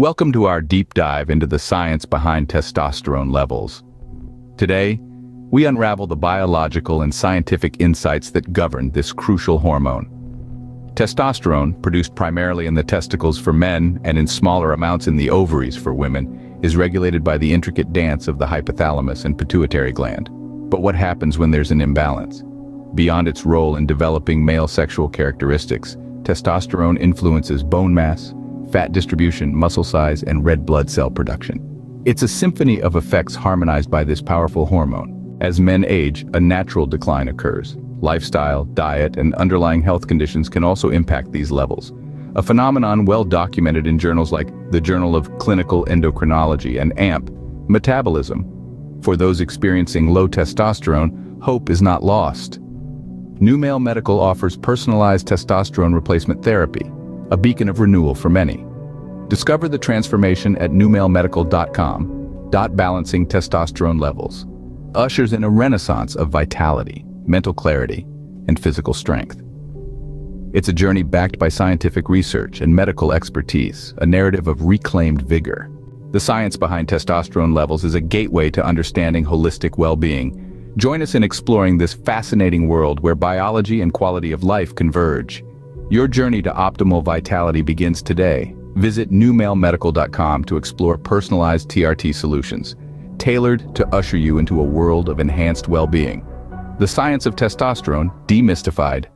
Welcome to our deep dive into the science behind testosterone levels. Today, we unravel the biological and scientific insights that govern this crucial hormone. Testosterone, produced primarily in the testicles for men and in smaller amounts in the ovaries for women, is regulated by the intricate dance of the hypothalamus and pituitary gland. But what happens when there's an imbalance? Beyond its role in developing male sexual characteristics, testosterone influences bone mass, fat distribution, muscle size, and red blood cell production. It's a symphony of effects harmonized by this powerful hormone. As men age, a natural decline occurs. Lifestyle, diet, and underlying health conditions can also impact these levels. A phenomenon well documented in journals like the Journal of Clinical Endocrinology and AMP, metabolism. For those experiencing low testosterone, hope is not lost. NuMale Medical offers personalized testosterone replacement therapy, a beacon of renewal for many. Discover the transformation at numalemedical.com. Balancing testosterone levels ushers in a renaissance of vitality, mental clarity, and physical strength. It's a journey backed by scientific research and medical expertise, a narrative of reclaimed vigor. The science behind testosterone levels is a gateway to understanding holistic well-being, Join us in exploring this fascinating world where biology and quality of life converge. Your journey to optimal vitality begins today. Visit numalemedical.com to explore personalized TRT solutions, tailored to usher you into a world of enhanced well-being. The science of testosterone, demystified,